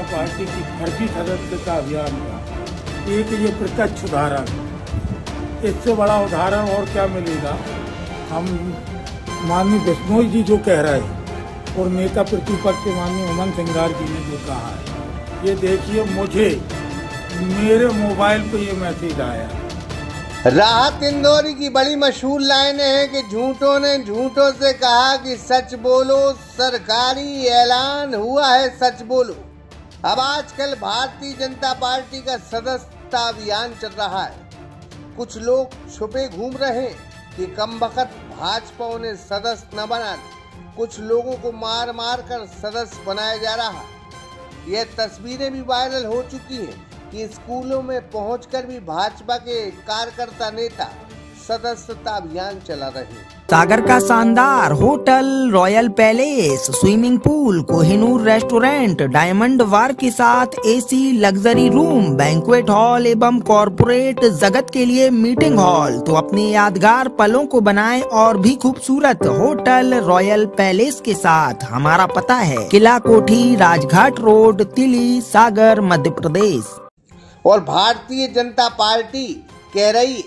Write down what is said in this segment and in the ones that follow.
जनता party की फर्जी सदस्यता अभियान का एक ये प्रत्यक्ष उदाहरण। इससे बड़ा उदाहरण और क्या मिलेगा? हम माननीय बिश्नोई जी जो कह रहे हैं और नेता प्रतिपक्ष माननीय उमन सिंगार जी ने जो कहा है, ये देखिए मुझे, मेरे मोबाइल पे ये मैसेज आया। राहत इंदौरी की बड़ी मशहूर लाइनें हैं कि झूठों ने झूठों से कहा कि सच बोलो, सरकारी ऐलान हुआ है सच बोलो। अब आजकल भारतीय जनता पार्टी का सदस्यता अभियान चल रहा है। कुछ लोग छुपे घूम रहे कि कम वक्त भाजपा उन्हें सदस्य न बना कुछ लोगों को मार मार कर सदस्य बनाया जा रहा यह तस्वीरें भी वायरल हो चुकी हैं कि स्कूलों में पहुंचकर भी भाजपा के कार्यकर्ता नेता सदस्यता अभियान चला रहे सागर का शानदार hotel royal palace swimming pool Kohinoor restaurant diamond bar के साथ AC luxury room banquet hall एवं कॉरपोरेट जगत के लिए मीटिंग हॉल। तो अपने यादगार पलों को बनाएँ और भी खूबसूरत होटल रॉयल पैलेस के साथ। हमारा पता है किला कोठी राजघाट रोड तिली सागर मध्य प्रदेश। और भारतीय जनता पार्टी कह रही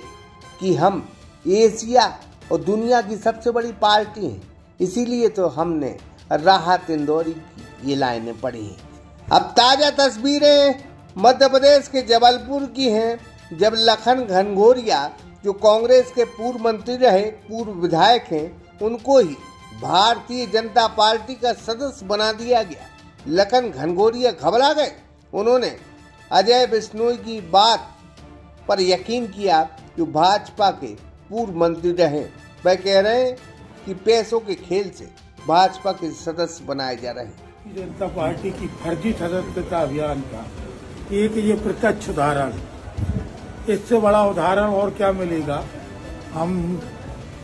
कि हम एशिया और दुनिया की सबसे बड़ी पार्टी है। इसीलिए तो हमने राहत इंदौरी की ये लाइनें पढ़ी हैं। अब ताज़ा तस्वीरें मध्य प्रदेश के जबलपुर की हैं, जब लखन घनघोरिया, जो कांग्रेस के पूर्व मंत्री रहे, पूर्व विधायक हैं, उनको ही भारतीय जनता पार्टी का सदस्य बना दिया गया। लखन घनघोरिया घबरा गए। उन्होंने अजय बिश्नोई की बात पर यकीन किया जो भाजपा के पूर्व मंत्री रहे वह कह रहे हैं कि पैसों के खेल से भाजपा के सदस्य बनाए जा रहे हैं। जनता पार्टी की फर्जी सदस्यता अभियान का एक ये प्रत्यक्ष उदाहरण। इससे बड़ा उदाहरण और क्या मिलेगा? हम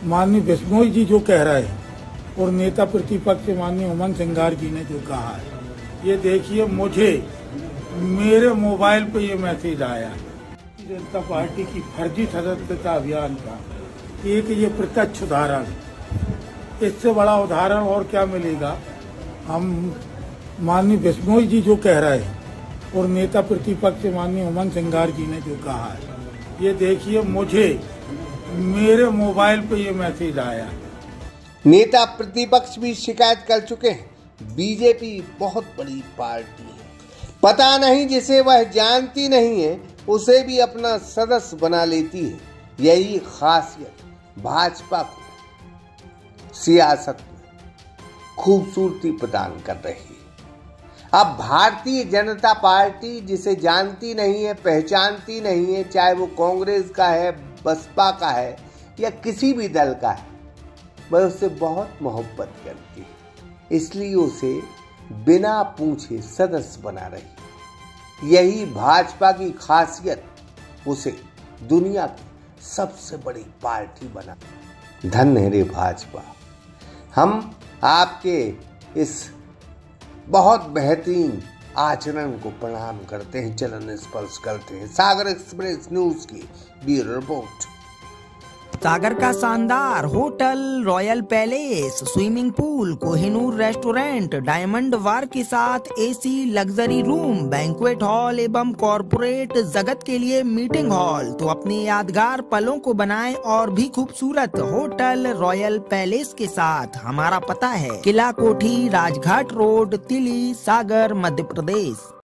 माननीय बिश्नोई जी जो कह रहे हैं और नेता प्रतिपक्ष माननीय उमन सिंगार जी ने जो कहा है, ये देखिए मुझे, मेरे मोबाइल पे ये मैसेज आया। जनता पार्टी की फर्जी सदस्यता अभियान का एक ये प्रत्यक्ष उदाहरण। इससे बड़ा उदाहरण और क्या मिलेगा? हम माननीय बिश्नोई जी जो कह रहे हैं, और नेता प्रतिपक्ष माननीय उमन सिंगार जी ने जो कहा है, ये देखिए मुझे, मेरे मोबाइल पे ये मैसेज आया। नेता प्रतिपक्ष भी शिकायत कर चुके हैं। बीजेपी बहुत बड़ी पार्टी है। पता नहीं जिसे वह जानती नहीं है, उसे भी अपना सदस्य बना लेती है। यही खासियत। भाजपा को सियासत में खूबसूरती प्रदान कर रही है। अब भारतीय जनता पार्टी जिसे जानती नहीं है, पहचानती नहीं है, चाहे वो कांग्रेस का है, बसपा का है, या किसी भी दल का है, वह उससे बहुत मोहब्बत करती है। इसलिए उसे बिना पूछे सदस्य बना रही यही भाजपा की खासियत, उसे दुनिया की सबसे बड़ी पार्टी बना। धन रे भाजपा। हम आपके इस बहुत बेहतरीन आचरण को प्रणाम करते हैं, चलन स्पर्श करते हैं। सागर एक्सप्रेस न्यूज़ की ब्यूरो रिपोर्ट। सागर का शानदार hotel, royal palace, swimming pool, Kohinoor restaurant, diamond bar के साथ AC luxury room banquet hall एवं कॉरपोरेट जगत के लिए मीटिंग हॉल तो अपने यादगार पलों को बनाएँ और भी खूबसूरत होटल, रॉयल पैलेस के साथ। हमारा पता है, किला कोठी, राजघाट रोड, तिली, सागर, मध्य प्रदेश।